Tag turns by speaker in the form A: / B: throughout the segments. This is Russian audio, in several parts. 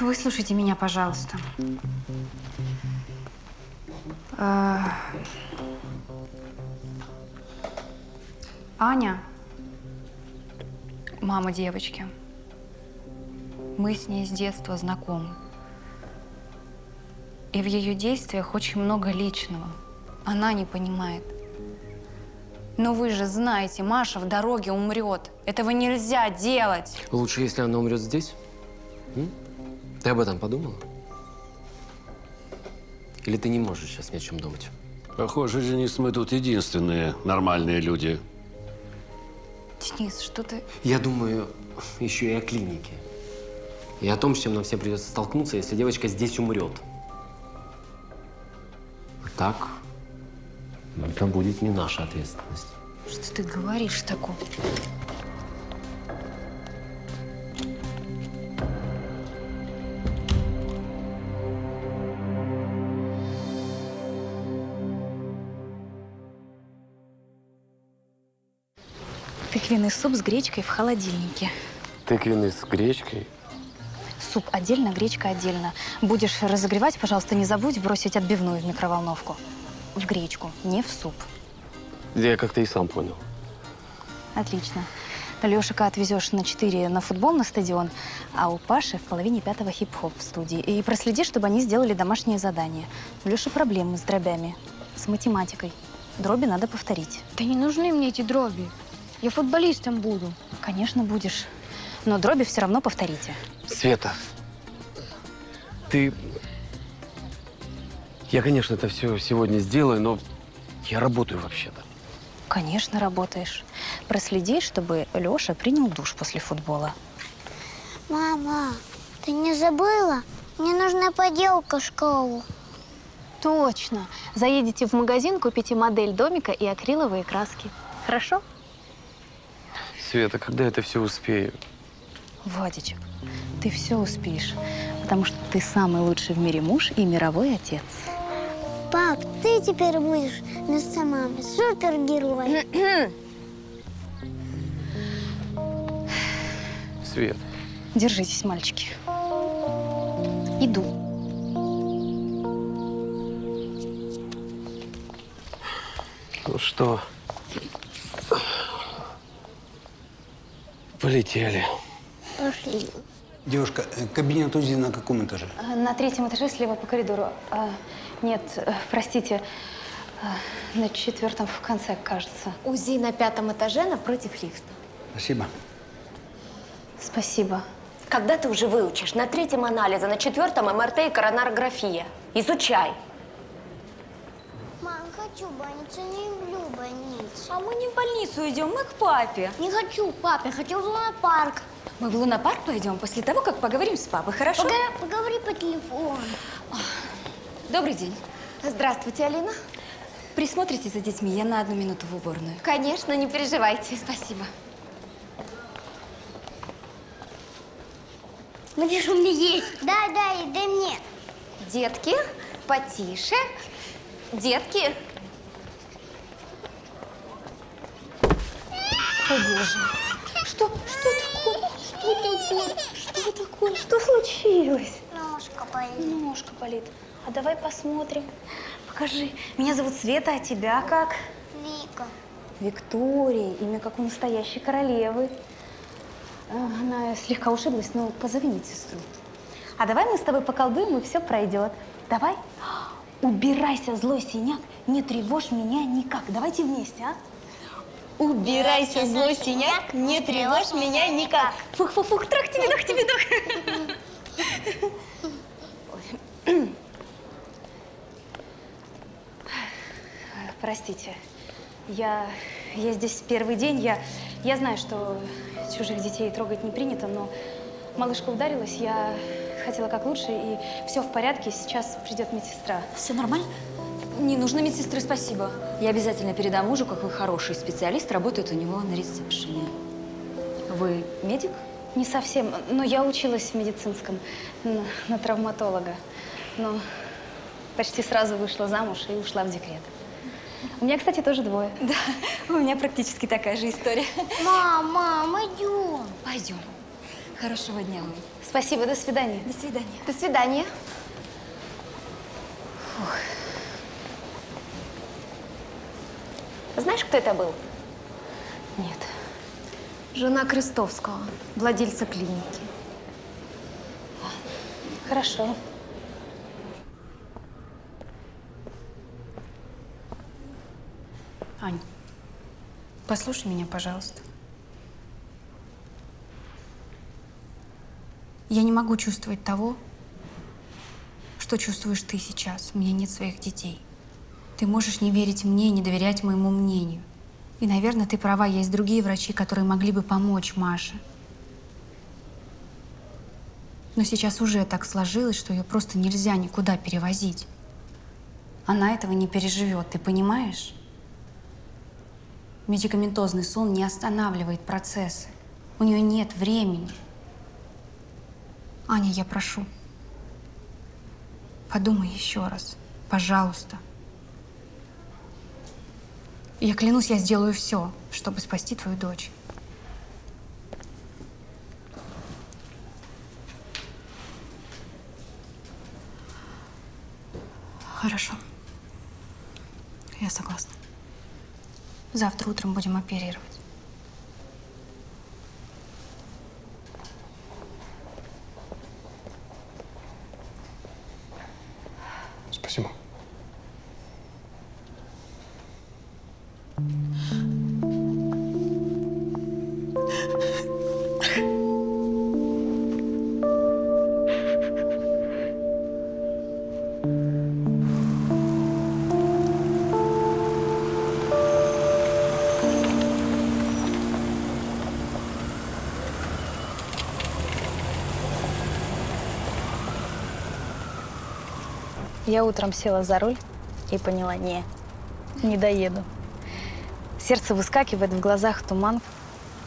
A: Выслушайте меня, пожалуйста. Э, Аня, мама девочки. Мы с ней с детства знакомы. И в ее действиях очень много личного. Она не понимает. Но вы же знаете, Маша в дороге умрет. Этого нельзя делать.
B: Лучше, если она умрет здесь? М? Ты об этом подумала? Или ты не можешь сейчас ни о чем думать?
C: Похоже, Денис, мы тут единственные нормальные люди.
A: Денис, что ты...
B: Я думаю еще и о клинике. И о том, с чем нам всем придется столкнуться, если девочка здесь умрет. А так, это будет не наша ответственность.
A: Что ты говоришь такое? Тыквенный суп с гречкой в холодильнике.
B: Тыквенный с гречкой.
A: Суп отдельно, гречка отдельно. Будешь разогревать, пожалуйста, не забудь бросить отбивную в микроволновку. В гречку, не в суп.
B: Я как-то и сам понял.
A: Отлично. Лешика отвезешь на 4 на футбол на стадион, а у Паши в половине пятого хип-хоп в студии. И проследи, чтобы они сделали домашнее задание. У Леши проблемы с дробями, с математикой. Дроби надо повторить.
D: Да не нужны мне эти дроби. Я футболистом буду.
A: Конечно, будешь. Но дроби все равно повторите.
B: Света, ты... Я, конечно, это все сегодня сделаю, но я работаю вообще-то.
A: Конечно, работаешь. Проследи, чтобы Леша принял душ после футбола.
E: Мама, ты не забыла? Мне нужна поделка в школу.
D: Точно. Заедете в магазин, купите модель домика и акриловые краски. Хорошо?
B: Света, когда это все успею?
A: Вадичек, ты все успеешь, потому что ты самый лучший в мире муж и мировой отец.
E: Пап, ты теперь будешь вместо мамы супергерой.
B: Свет,
A: Держитесь, мальчики. Иду.
B: ну что? Полетели.
E: Пошли.
F: Девушка, э, кабинет УЗИ на каком этаже?
A: А, На третьем этаже слева по коридору. А, нет, э, простите, а, на четвертом в конце, кажется.
G: УЗИ на пятом этаже напротив лифта.
F: Спасибо.
A: Спасибо.
G: Когда ты уже выучишь? На третьем анализе, на четвертом МРТ и коронарография. Изучай.
E: Мам, хочу в больницу, не люблю больницу.
G: А мы не в больницу идем, мы к папе.
E: Не хочу, пап, я хочу в лунопарк.
G: Мы в лунопарк пойдем после того, как поговорим с папой, хорошо?
E: Пога- Поговори по телефону.
G: Добрый день.
H: Здравствуйте, Алина.
G: Присмотрите за детьми, я на одну минуту в уборную.
H: Конечно, не переживайте. Спасибо.
E: Будешь у меня есть. Дай, дай, дай мне.
H: Детки, потише. Детки.
A: О, Боже. Что? Что такое? Что такое? Что такое? Что случилось?
E: Ножка болит.
A: Ножка болит. А давай посмотрим. Покажи. Меня зовут Света, а тебя как?
E: Вика.
A: Виктория. Имя как у настоящей королевы. А, Она слегка ушиблась, но позови медсестру. А давай мы с тобой поколдуем, и все пройдет. Давай? Убирайся, злой синяк, не тревожь меня никак. Давайте вместе, а? Убирайся, злой синяк, не тревожь меня никак. Фух-фух-фух, трах тебе, дох тебе, дох. Простите, я, я здесь первый день. Я, я знаю, что чужих детей трогать не принято, но малышка ударилась, я хотела как лучше, и все в порядке. Сейчас придет медсестра.
G: Все нормально? Не нужно медсестры, спасибо. Я обязательно передам мужу, какой хороший специалист работает у него на ресепшене. Вы медик?
A: Не совсем, но я училась в медицинском на, на травматолога. Но почти сразу вышла замуж и ушла в декрет. У меня, кстати, тоже двое.
G: Да, у меня практически такая же история.
E: Мам, мам, идем.
G: Пойдем.
A: Хорошего дня вам.
G: Спасибо, до свидания.
A: До свидания.
H: До свидания. Знаешь, кто это был?
G: Нет.
H: Жена Крестовского, владельца клиники.
G: Хорошо.
A: Ань, послушай меня, пожалуйста. Я не могу чувствовать того, что чувствуешь ты сейчас. У меня нет своих детей. Ты можешь не верить мне, не доверять моему мнению. И, наверное, ты права, есть другие врачи, которые могли бы помочь Маше. Но сейчас уже так сложилось, что ее просто нельзя никуда перевозить. Она этого не переживет, ты понимаешь? Медикаментозный сон не останавливает процессы. У нее нет времени. Аня, я прошу. Подумай еще раз. Пожалуйста. Я клянусь, я сделаю все, чтобы спасти твою дочь. Хорошо. Я согласна. Завтра утром будем оперировать.
D: Я утром села за руль и поняла, не, не доеду. Сердце выскакивает, в глазах туман,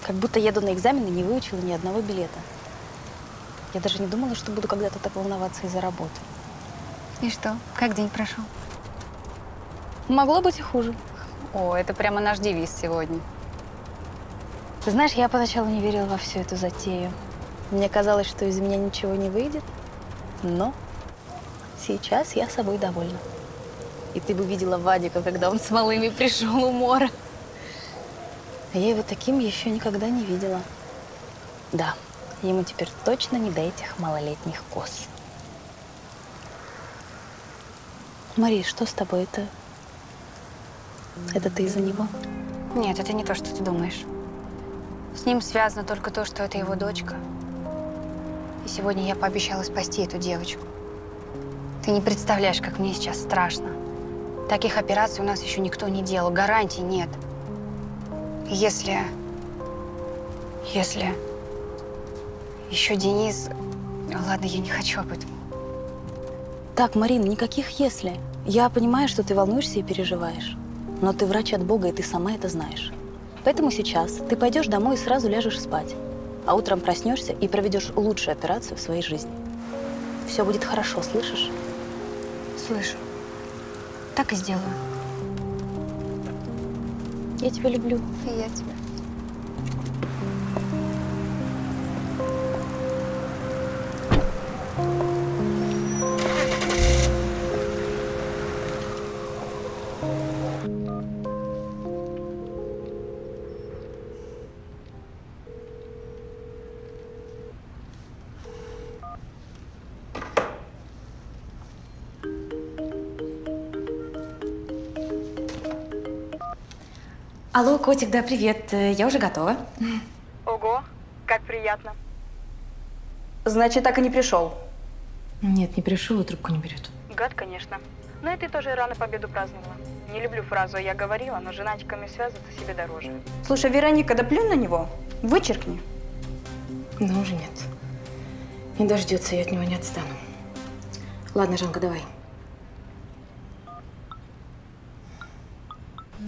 D: как будто еду на экзамен и не выучила ни одного билета. Я даже не думала, что буду когда-то так волноваться из-за работы.
A: И что? Как день прошел?
D: Могло быть и хуже.
G: О, это прямо наш девиз сегодня.
D: Ты знаешь, я поначалу не верила во всю эту затею. Мне казалось, что из меня ничего не выйдет, но сейчас я собой довольна. И ты бы видела Вадика, когда он с малыми пришел у мора. А я его таким еще никогда не видела. Да, ему теперь точно не до этих малолетних коз. Мари, что с тобой? Это... Это ты из-за него?
A: Нет, это не то, что ты думаешь. С ним связано только то, что это его дочка. И сегодня я пообещала спасти эту девочку. Ты не представляешь, как мне сейчас страшно. Таких операций у нас еще никто не делал, гарантий нет. Если... Если... Еще Денис... Ладно, я не хочу об этом.
D: Так, Марина, никаких «если». Я понимаю, что ты волнуешься и переживаешь. Но ты врач от Бога, и ты сама это знаешь. Поэтому сейчас ты пойдешь домой и сразу ляжешь спать. А утром проснешься и проведешь лучшую операцию в своей жизни. Все будет хорошо, слышишь?
A: Слышу. Так и сделаю.
D: Я тебя люблю.
H: И я тебя.
I: Алло, котик, да, привет. Э, Я уже готова.
J: Ого, как приятно. Значит, так и не пришел.
I: Нет, не пришел и трубку не берет.
J: Гад, конечно. Но и ты тоже рано победу праздновала. Не люблю фразу «я говорила», но женатиками связываться себе дороже. Слушай, Вероника, да плюнь на него. Вычеркни.
I: Но уже нет. Не дождется, я от него не отстану. Ладно, Жанка, давай.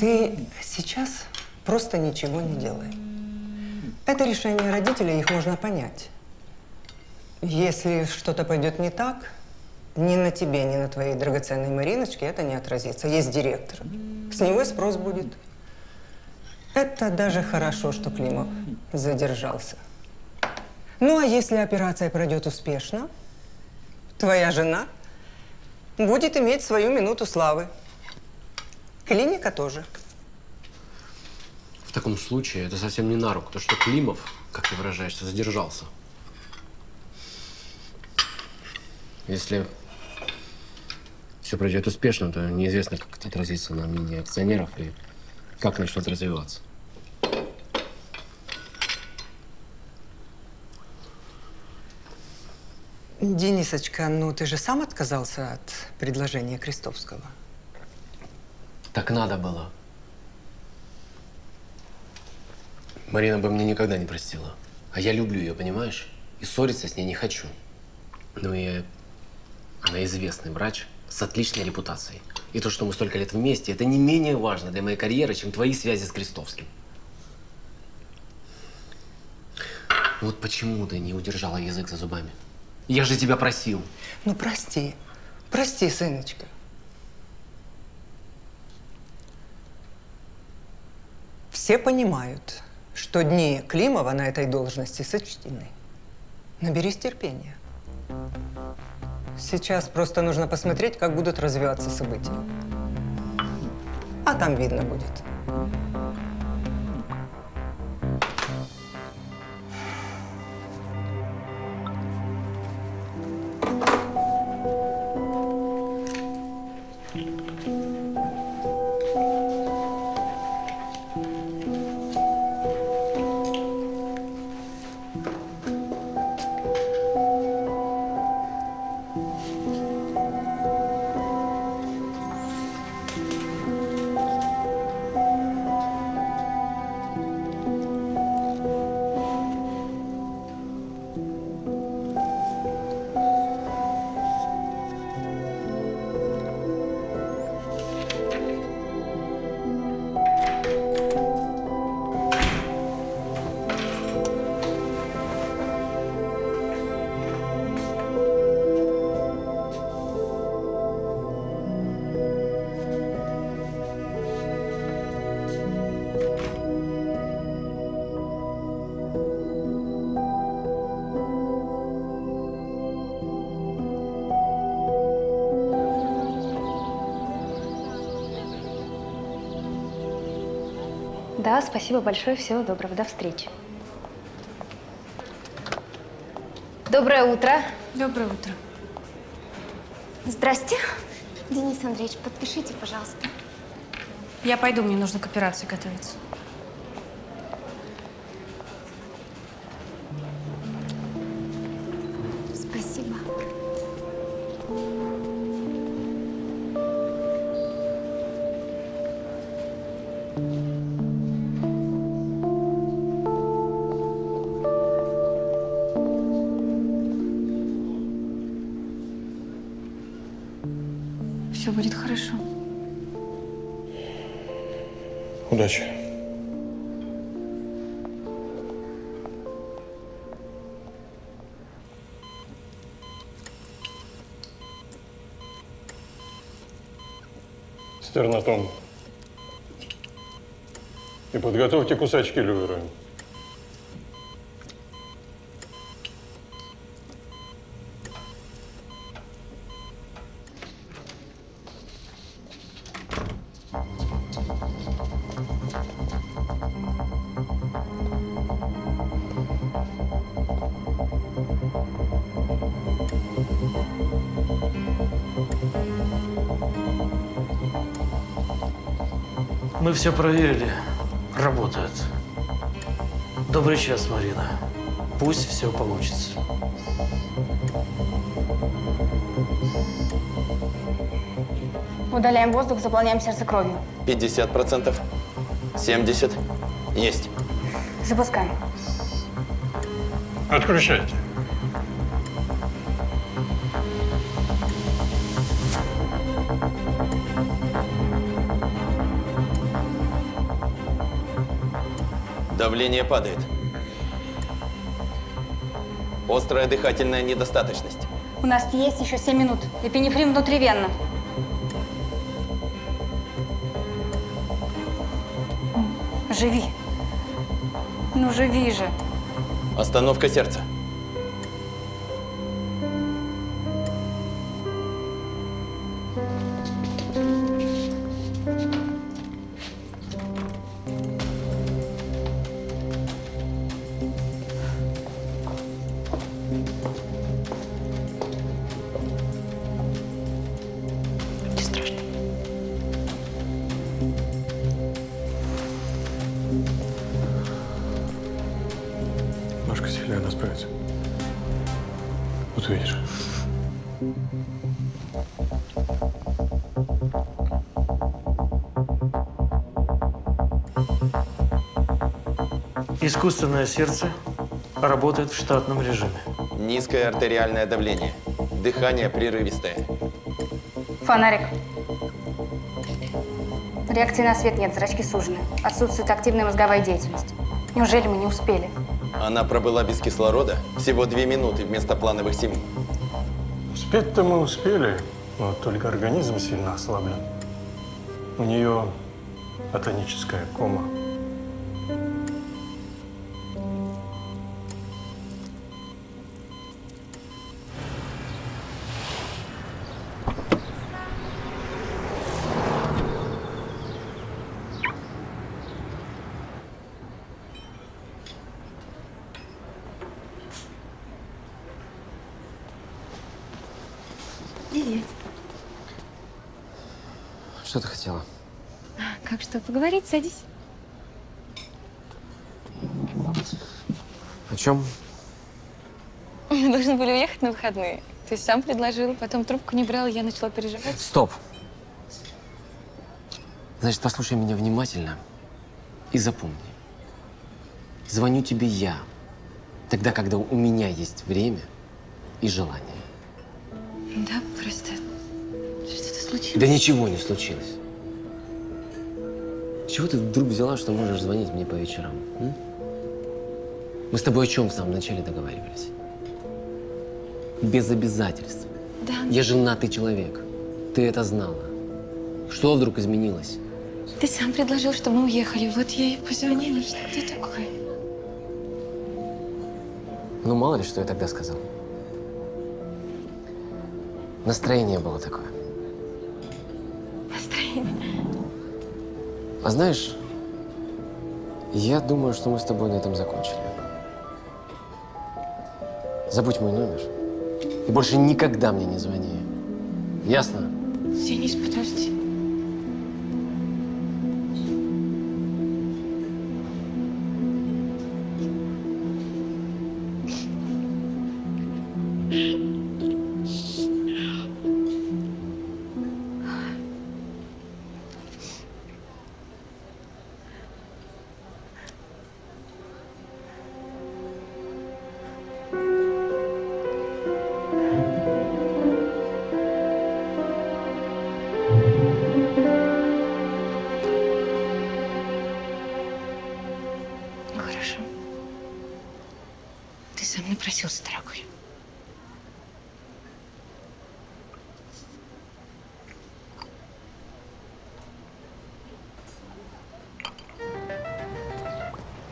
K: Ты сейчас просто ничего не делай. Это решение родителей, их можно понять. Если что-то пойдет не так, ни на тебе, ни на твоей драгоценной Мариночке это не отразится. Есть директор. С него и спрос будет. Это даже хорошо, что Климов задержался. Ну, а если операция пройдет успешно, твоя жена будет иметь свою минуту славы. Клиника тоже.
B: В таком случае это совсем не на руку, то что Климов, как ты выражаешься, задержался. Если все пройдет успешно, то неизвестно, как это отразится на мнении акционеров и как начнет развиваться.
K: Денисочка, ну ты же сам отказался от предложения Крестовского.
B: Так надо было. Марина бы мне никогда не простила. А я люблю ее, понимаешь? И ссориться с ней не хочу. Ну и она известный врач с отличной репутацией. И то, что мы столько лет вместе, это не менее важно для моей карьеры, чем твои связи с Крестовским. Вот почему ты не удержала язык за зубами? Я же тебя просил.
K: Ну прости, прости, сыночка. Все понимают, что дни Климова на этой должности сочтены. Наберись терпения. Сейчас просто нужно посмотреть, как будут развиваться события. А там видно будет.
D: Да, спасибо большое, всего доброго, до встречи. Доброе утро.
H: Доброе утро. Здрасте. Денис Андреевич, подпишите, пожалуйста.
A: Я пойду, мне нужно к операции готовиться.
L: Подготовьте кусачки лювера.
M: Мы все проверили. Работает. Добрый час, Марина. Пусть все получится.
A: Удаляем воздух, заполняем сердце кровью.
N: 50%. 70. Есть.
A: Запускаем.
L: Отключайте.
N: Давление падает. Острая дыхательная недостаточность.
A: У нас есть еще 7 минут. Эпинефрин внутривенно. Живи. Ну, живи же.
N: Остановка сердца.
L: Она справится. Вот увидишь.
M: Искусственное сердце работает в штатном режиме.
N: Низкое артериальное давление. Дыхание прерывистое.
A: Фонарик. Реакции на свет нет, зрачки сужены. Отсутствует активная мозговая деятельность. Неужели мы не успели?
N: Она пробыла без кислорода всего две минуты вместо плановых семи.
L: Успеть-то мы успели, но только организм сильно ослаблен. У нее атоническая кома.
O: Поговорить? Садись.
B: О чем?
H: Мы должны были уехать на выходные. Ты сам предложил, потом трубку не брал, я начала переживать.
B: Стоп. Значит, послушай меня внимательно и запомни. Звоню тебе я, тогда, когда у меня есть время и желание.
H: Да, просто что-то случилось.
B: Да ничего не случилось. Чего ты вдруг взяла, что можешь звонить мне по вечерам? м? Мы с тобой о чем в самом начале договаривались? Без обязательств.
H: Да.
B: Я женатый человек. Ты это знала. Что вдруг изменилось?
H: Ты сам предложил, чтобы мы уехали. Вот я и позвонила. Что ты такое?
B: Ну, мало ли, что я тогда сказал. Настроение было такое. А знаешь, я думаю, что мы с тобой на этом закончили. Забудь мой номер. И больше никогда мне не звони. Ясно?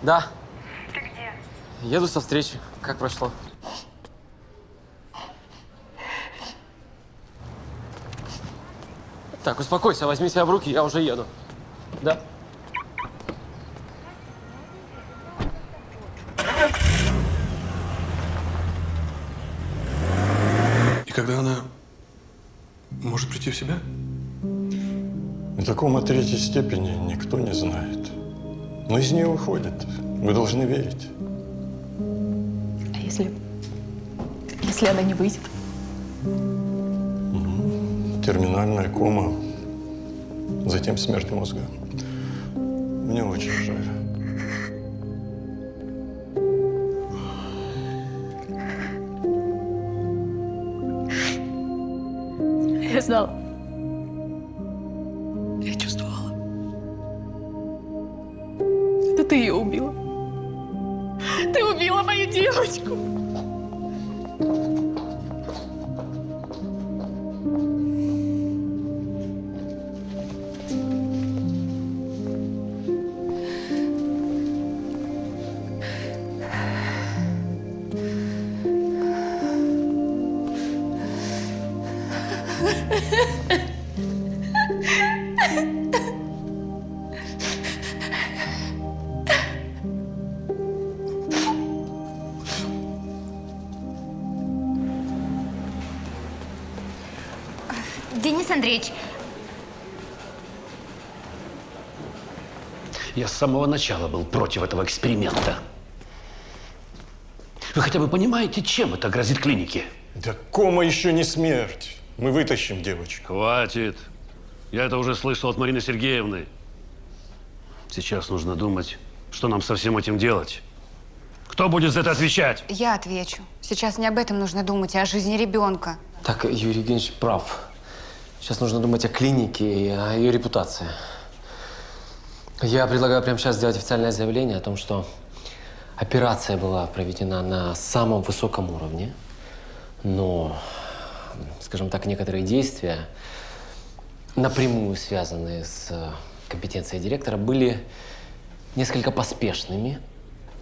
B: Да. Ты где? Еду со встречи. Как прошло? Так, успокойся, возьми себя в руки, я уже еду. Да?
L: И когда она может прийти в себя? Метакома третьей степени никто не знает. Но из нее выходит. Вы должны верить.
H: А если... Если она не выйдет?
L: Терминальная кома, затем смерть мозга. Мне очень жаль.
H: Я знала. Ты ее убила. Ты убила мою девочку.
C: Самого начала был против этого эксперимента. Вы хотя бы понимаете, чем это грозит клинике?
P: Да кома еще не смерть. Мы вытащим девочку.
C: Хватит. Я это уже слышал от Марины Сергеевны. Сейчас нужно думать, что нам со всем этим делать. Кто будет за это отвечать?
A: Я отвечу. Сейчас не об этом нужно думать, а о жизни ребенка.
B: Так, Юрий Евгеньевич прав. Сейчас нужно думать о клинике и о ее репутации. Я предлагаю прямо сейчас сделать официальное заявление о том, что операция была проведена на самом высоком уровне, но, скажем так, некоторые действия, напрямую связанные с э, компетенцией директора, были несколько поспешными.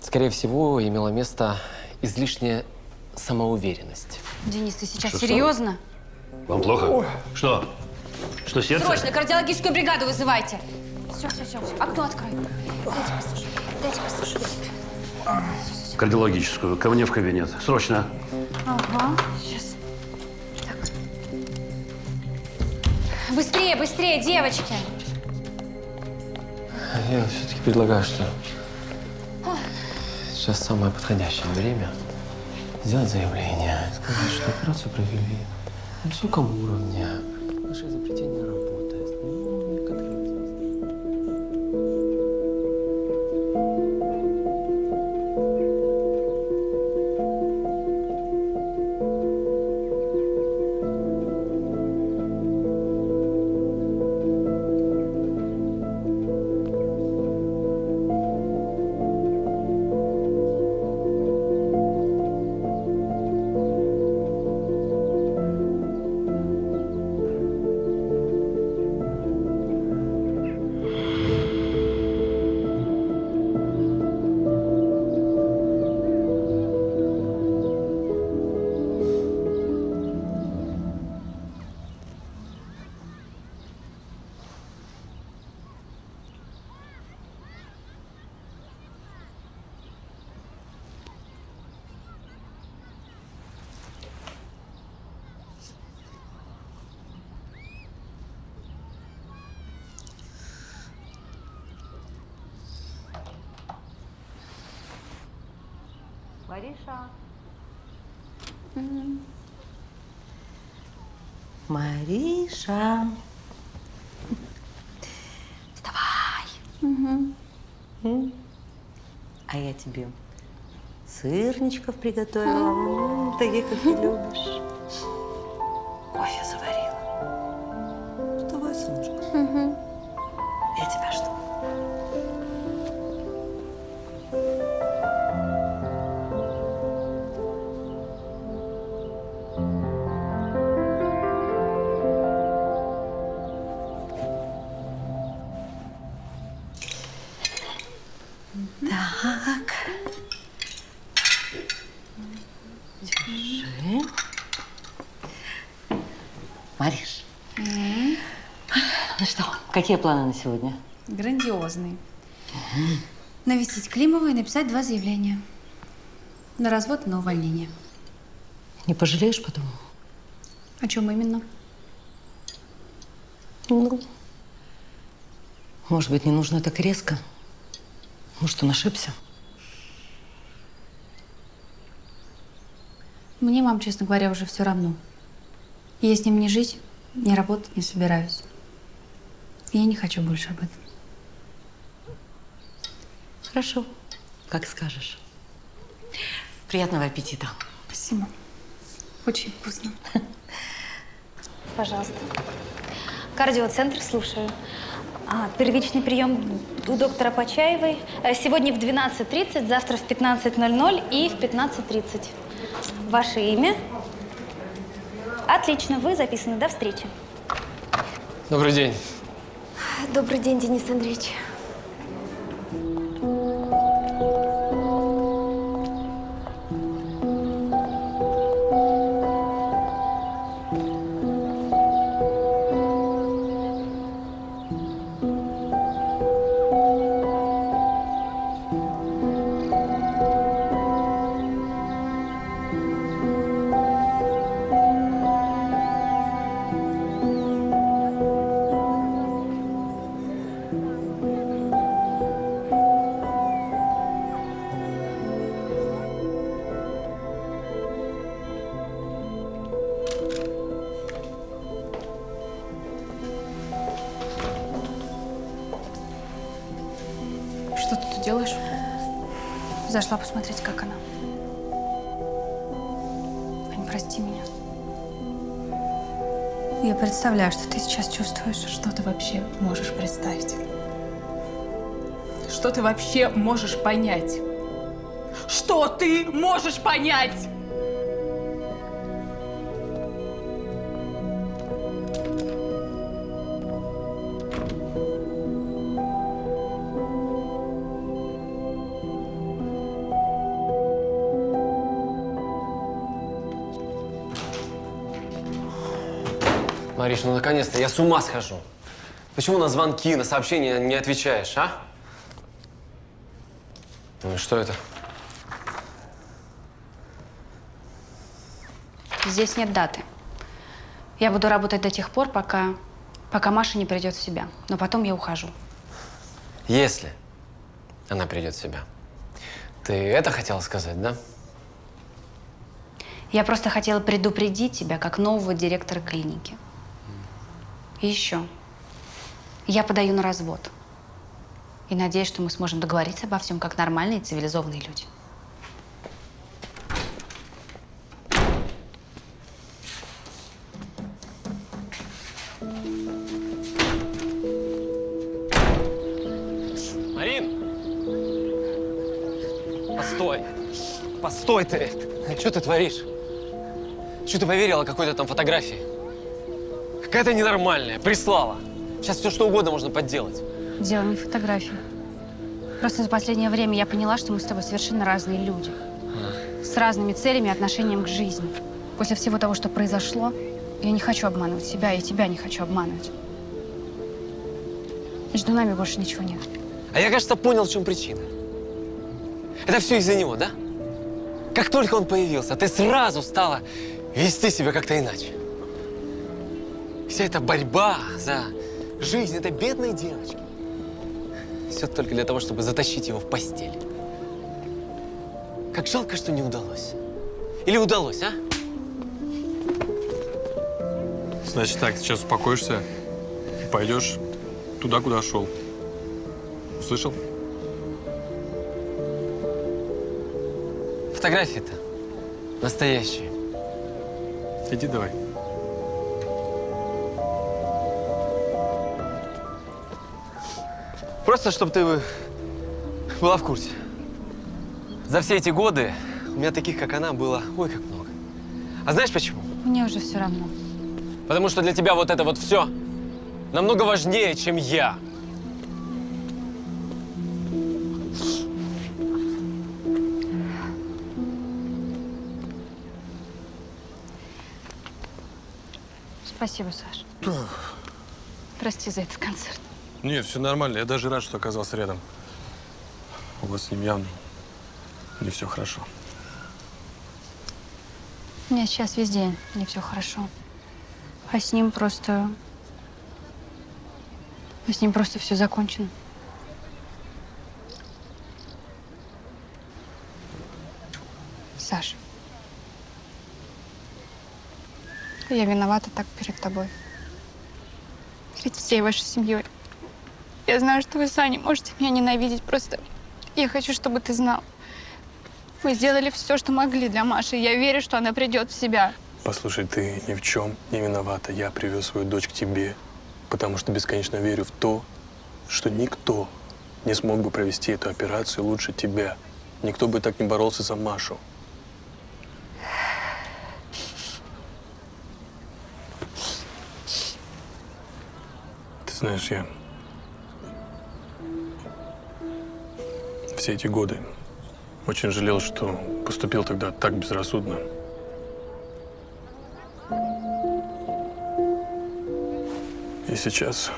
B: Скорее всего, имела место излишняя самоуверенность.
A: Денис, ты сейчас
C: Что, что?
A: серьезно?
C: Вам плохо? Что? Что, сердце?
A: Срочно кардиологическую бригаду вызывайте. Все, все, все. Окно открой. Дайте послушать. Дайте послушать.
C: Кардиологическую. Ко мне в кабинет. Срочно.
A: Ага. Сейчас. Так. Быстрее, быстрее, девочки.
B: Я все-таки предлагаю, что сейчас самое подходящее время сделать заявление, сказать, что операцию провели на высоком уровне. Наше изобретение работает.
Q: Мариша. Мариша. Вставай. А я тебе сырничков приготовила. Таких, как ты любишь. Мариш, ну что, какие планы на сегодня?
A: Грандиозный. Навестить Климова и написать два заявления. На развод и на увольнение.
Q: Не пожалеешь потом?
A: О чем именно?
Q: Ну, может быть, не нужно так резко. Может, он ошибся?
A: Мне, мам, честно говоря, уже все равно. Я с ним не жить, не работать не собираюсь. Я не хочу больше об этом.
Q: Хорошо, как скажешь. Приятного аппетита.
A: Спасибо. Очень вкусно.
G: Пожалуйста. Кардиоцентр, слушаю. А, первичный прием у доктора Почаевой. Э, Сегодня в 12.30, завтра в 15.00 и в 15.30. Ваше имя? Отлично, вы записаны. До встречи.
B: Добрый день.
R: Добрый день, Денис Андреевич.
A: Зашла посмотреть, как она. Ань, прости меня. Я представляю, что ты сейчас чувствуешь.
I: Что ты вообще можешь представить? Что ты вообще можешь понять? Что ты можешь понять?
B: Мариш, ну наконец-то, я с ума схожу. Почему на звонки, на сообщения не отвечаешь, а? Ну и что это?
A: Здесь нет даты. Я буду работать до тех пор, пока, пока Маша не придет в себя. Но потом я ухожу.
B: Если она придет в себя. Ты это хотела сказать, да?
A: Я просто хотела предупредить тебя, как нового директора клиники. И еще. Я подаю на развод. И надеюсь, что мы сможем договориться обо всем, как нормальные цивилизованные люди.
B: Марин! Постой! Постой ты! Что ты творишь? Что ты поверила какой-то там фотографии? Какая-то ненормальная, прислала. Сейчас все что угодно можно подделать.
A: Дело не в фотографии. Просто за последнее время я поняла, что мы с тобой совершенно разные люди. С разными целями и отношением к жизни. После всего того, что произошло, я не хочу обманывать себя, и тебя не хочу обманывать. Между нами больше ничего нет.
B: А я, кажется, понял, в чем причина. Это все из-за него, да? Как только он появился, ты сразу стала вести себя как-то иначе. Вся эта борьба за жизнь этой бедной девочки. Все только для того, чтобы затащить его в постель. Как жалко, что не удалось. Или удалось, а?
P: Значит так, сейчас успокоишься и пойдешь туда, куда шел. Услышал?
B: Фотографии-то настоящие.
P: Иди давай.
B: Просто, чтобы ты была в курсе. За все эти годы у меня таких, как она, было ой как много. А знаешь почему?
A: Мне уже все равно.
B: Потому что для тебя вот это вот все намного важнее, чем я.
A: Спасибо, Саш. Прости за этот концерт.
P: Нет, все нормально. Я даже рад, что оказался рядом. У вас с ним явно не все хорошо.
A: У сейчас везде не все хорошо. А с ним просто... А с ним просто все закончено. Саша. Я виновата так перед тобой. Перед всей вашей семьей. Я знаю, что вы с Аней можете меня ненавидеть, просто я хочу, чтобы ты знал. Мы сделали все, что могли для Маши. Я верю, что она придет в себя.
P: Послушай, ты ни в чем не виновата. Я привез свою дочь к тебе, потому что бесконечно верю в то, что никто не смог бы провести эту операцию лучше тебя. Никто бы так не боролся за Машу. Ты знаешь, я все эти годы очень жалел, что поступил тогда так безрассудно. И сейчас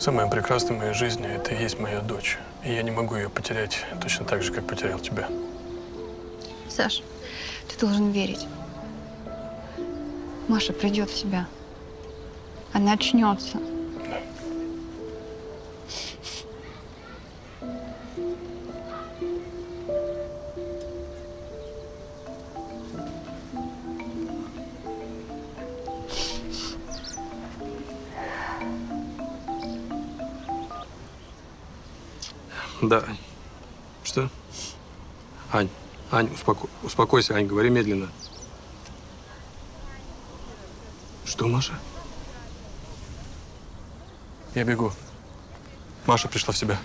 P: самое прекрасное в моей жизни – это и есть моя дочь. И я не могу ее потерять точно так же, как потерял тебя.
A: Саш, ты должен верить. Маша придет в себя. Она очнется.
P: Ань, успоко... успокойся, Ань, говори медленно. Что, Маша? Я бегу. Маша пришла в себя.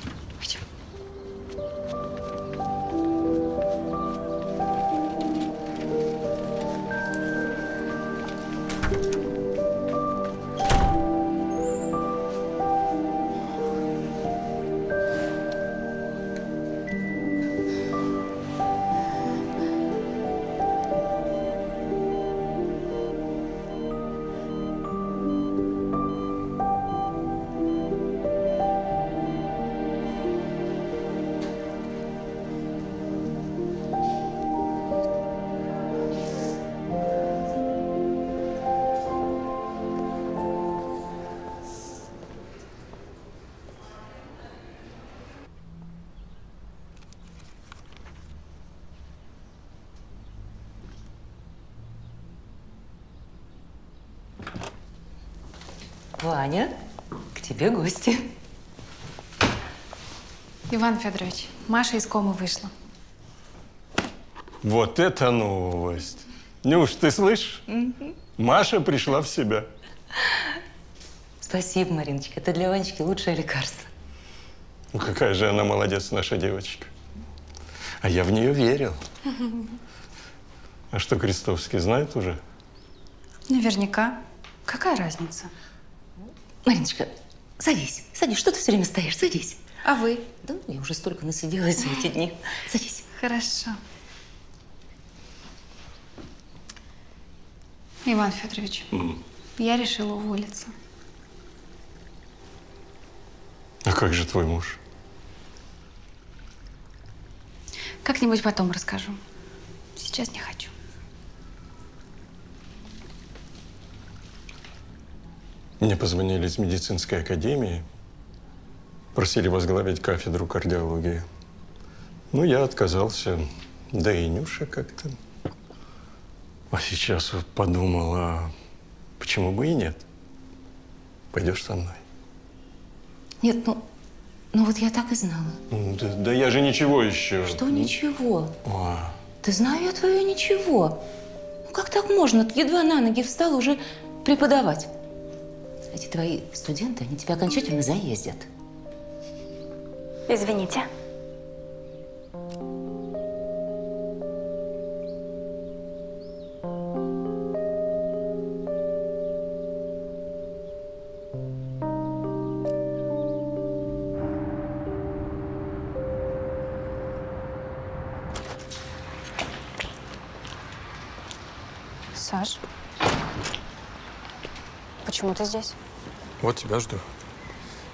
Q: Ваня, к тебе гости.
I: Иван Федорович, Маша из комы вышла.
L: Вот это новость. Нюш, ты слышишь? Маша пришла в себя.
Q: Спасибо, Мариночка. Это для Ванечки лучшее лекарство.
L: Ну, какая же она молодец, наша девочка. А я в нее верил. А что, Крестовский знает уже?
I: Наверняка. Какая разница?
Q: Мариночка, садись. Садись. Что ты все время стоишь? Садись.
I: А вы?
Q: Да, я уже столько насиделась за эти дни. Садись.
I: Хорошо. Иван Федорович, я решила уволиться.
L: А как же твой муж?
I: Как-нибудь потом расскажу. Сейчас не хочу.
L: Мне позвонили из медицинской академии. Просили возглавить кафедру кардиологии. Ну, я отказался. Да и Нюша как-то. А сейчас вот подумала, почему бы и нет? Пойдешь со мной?
Q: Нет, ну, ну вот я так и знала.
L: Ну, Да, да я же ничего еще.
Q: Что ничего?
L: А,
Q: Ты знаю я твое ничего. Ну как так можно? Ты едва на ноги встала уже преподавать. Эти твои студенты, они тебя окончательно заездят.
G: Извините.
A: Саш, почему ты здесь?
P: Вот тебя жду.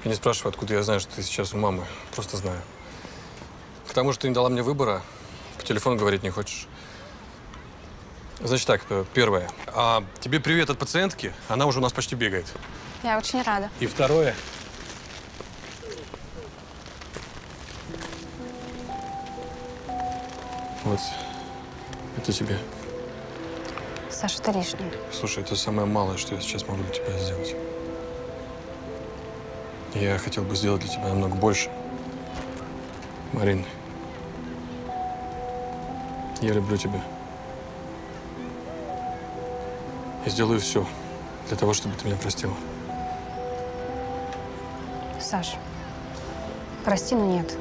P: И не спрашивай, откуда я знаю, что ты сейчас у мамы. Просто знаю. К тому, что ты не дала мне выбора, по телефону говорить не хочешь. Значит так, э, первое. А, тебе привет от пациентки. Она уже у нас почти бегает.
A: Я очень рада.
P: И второе. Вот. Это тебе.
A: Саша, это лишнее.
P: Слушай, это самое малое, что я сейчас могу для тебя сделать. Я хотел бы сделать для тебя намного больше. Марин, я люблю тебя. Я сделаю все для того, чтобы ты меня простила.
A: Саш, прости, но нет.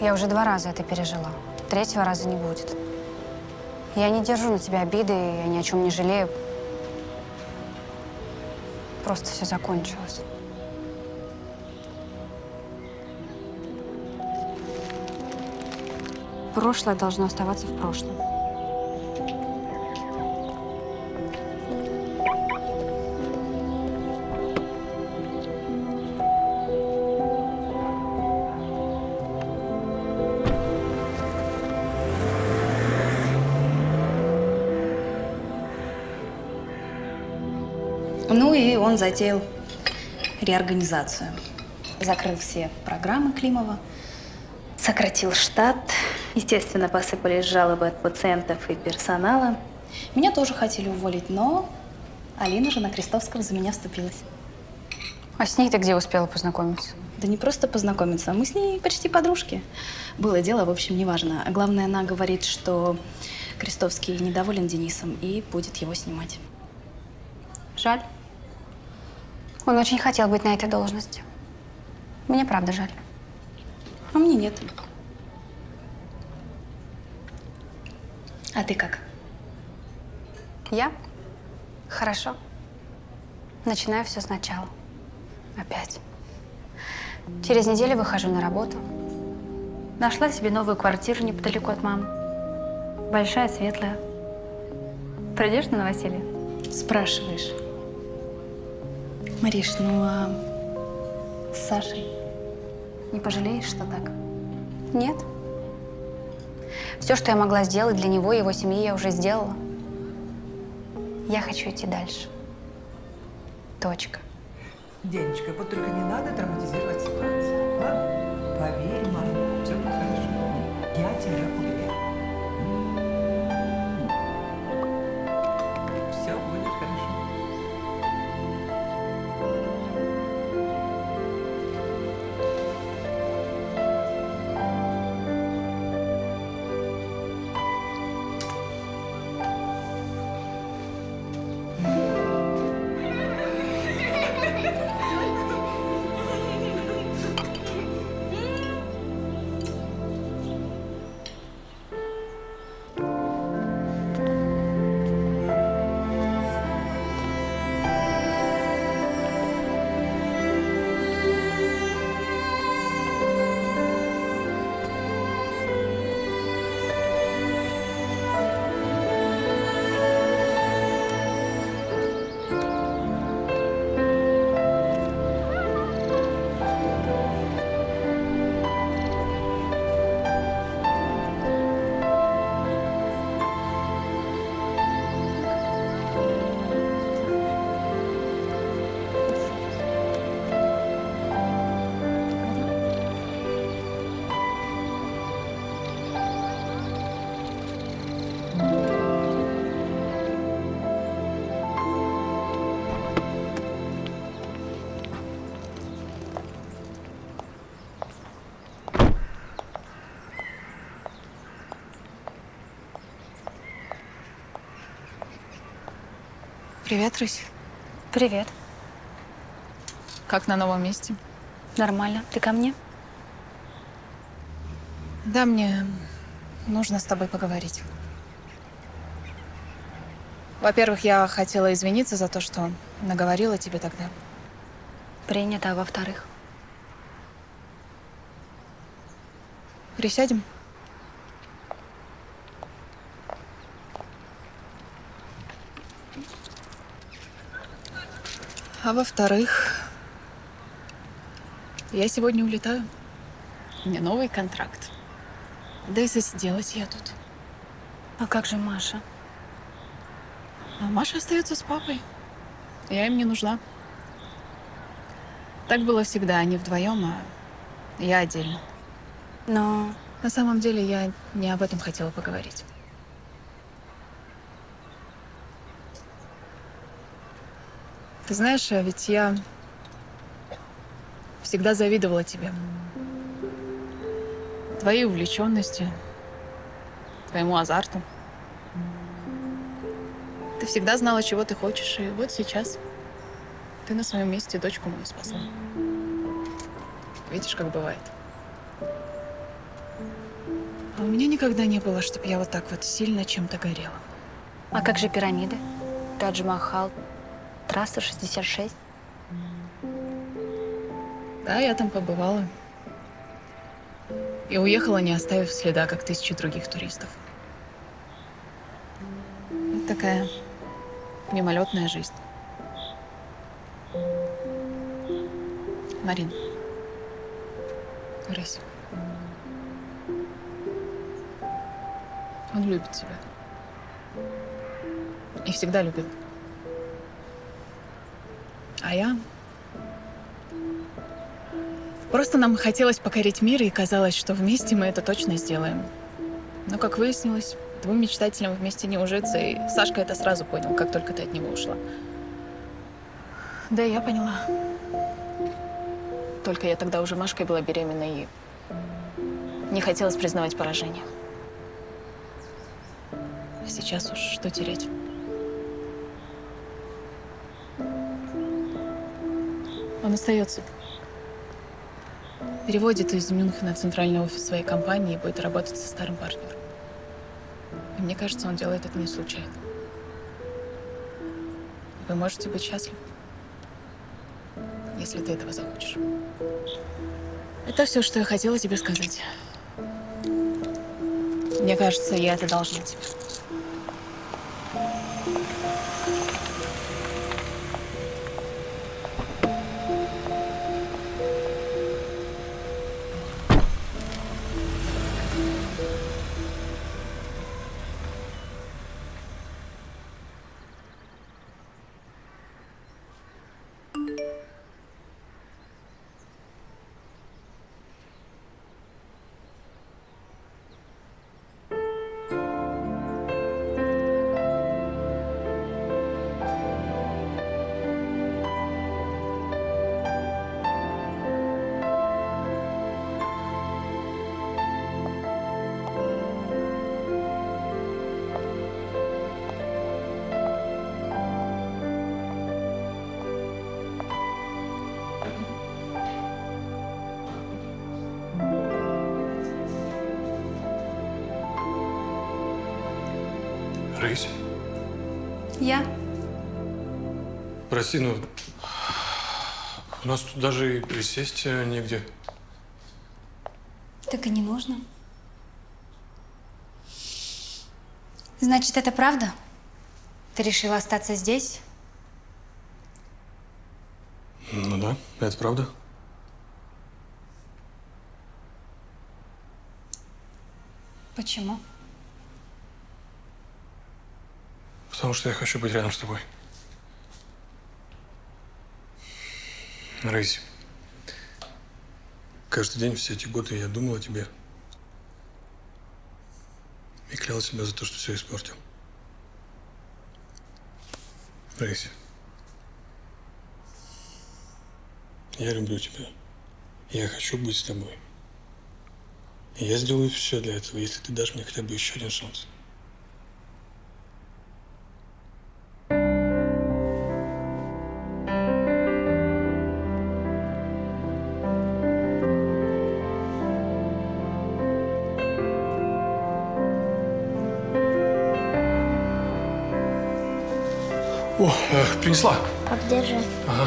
A: Я уже два раза это пережила. Третьего раза не будет. Я не держу на тебя обиды, я ни о чем не жалею. Просто все закончилось. Прошлое должно оставаться в прошлом.
D: Ну и он затеял реорганизацию. Закрыл все программы Климова, сократил штат. Естественно, посыпались жалобы от пациентов и персонала. Меня тоже хотели уволить, но Алина, жена Крестовского, за меня вступилась.
A: А с ней ты где успела познакомиться?
D: Да не просто познакомиться, мы с ней почти подружки. Было дело, в общем, неважно. А Главное, она говорит, что Крестовский недоволен Денисом и будет его снимать.
A: Жаль. Он очень хотел быть на этой должности. Мне правда жаль.
D: А мне нет. А ты как?
A: Я? Хорошо. Начинаю все сначала. Опять. Через неделю выхожу на работу. Нашла себе новую квартиру неподалеку от мамы. Большая, светлая. Придешь на новоселье?
D: Спрашиваешь. Мариш, ну а с Сашей не пожалеешь, что так?
A: Нет. Все, что я могла сделать для него и его семьи, я уже сделала. Я хочу идти дальше. Точка.
S: Денечка, вот только не надо драматизировать ситуацию. Ладно? Поверь, мама, все будет хорошо. Я тебя уверяю.
I: Привет, Рысь.
A: Привет.
I: Как на новом месте?
A: Нормально. Ты ко мне?
I: Да, мне нужно с тобой поговорить. Во-первых, я хотела извиниться за то, что наговорила тебе тогда.
A: Принято. А во-вторых?
I: Присядем? А во-вторых, я сегодня улетаю. У меня новый контракт. Да и засиделась я тут.
A: А как же Маша?
I: А Маша остается с папой. Я им не нужна. Так было всегда, они вдвоем, а я отдельно.
A: Но
I: на самом деле я не об этом хотела поговорить. Ты знаешь, а ведь я всегда завидовала тебе. Твоей увлеченности, твоему азарту. Ты всегда знала, чего ты хочешь, и вот сейчас ты на своем месте дочку мою спасла. Видишь, как бывает. А у меня никогда не было, чтобы я вот так вот сильно чем-то горела.
A: А как же пирамиды? Тадж-Махал, трасса 66.
I: Да, я там побывала. И уехала, не оставив следа, как тысячи других туристов. Вот такая мимолетная жизнь. Марин. Рысь. Он любит тебя. И всегда любил. А я... Просто нам хотелось покорить мир, и казалось, что вместе мы это точно сделаем. Но, как выяснилось, двум мечтателям вместе не ужиться, и Сашка это сразу понял, как только ты от него ушла. Да, я поняла. Только я тогда уже Машкой была беременна и не хотелось признавать поражение. А Сейчас уж что терять? Он остается. Переводит из Мюнхена центральный офис своей компании и будет работать со старым партнером. И мне кажется, он делает это не случайно. Вы можете быть счастливы, если ты этого захочешь. Это все, что я хотела тебе сказать. Мне кажется, я это должна тебе.
P: Раиса,
A: Я?
P: прости, но у нас тут даже и присесть э, негде.
A: Так и не нужно. Значит, это правда? Ты решила остаться здесь?
P: Ну да, это правда.
A: Почему?
P: Потому что я хочу быть рядом с тобой. Раиса, каждый день все эти годы я думал о тебе. И клял себя за то, что все испортил. Раиса, я люблю тебя. Я хочу быть с тобой. И я сделаю все для этого, если ты дашь мне хотя бы еще один шанс. О, э, принесла.
E: Пап, держи.
P: Ага.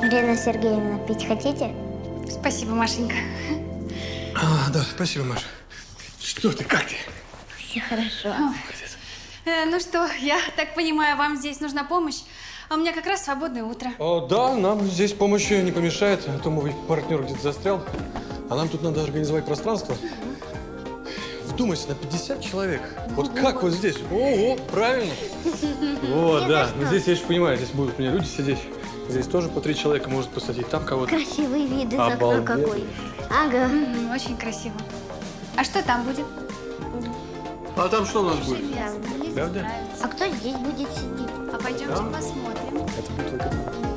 E: Марина Сергеевна, пить хотите?
A: Спасибо, Машенька.
P: А, да, спасибо, Маша. Что ты, как ты?
E: Все хорошо.
A: Э, ну что, я так понимаю, вам здесь нужна помощь? А у меня как раз свободное утро.
P: О, да, нам здесь помощи не помешает, а то мой партнер где-то застрял. А нам тут надо организовать пространство. Вдумайся, на 50 человек. Вот как вот здесь? Ого, правильно. Вот, да. Но здесь я еще понимаю, здесь будут у меня люди сидеть. Здесь тоже по три человека может посадить, там кого-то.
E: Красивый вид из окна какой. Ага.
A: Очень красиво. А что там будет?
P: А там что у нас будет? Правда?
E: А кто здесь будет сидеть?
A: А пойдемте
P: Да.
A: посмотрим.
P: Это будет только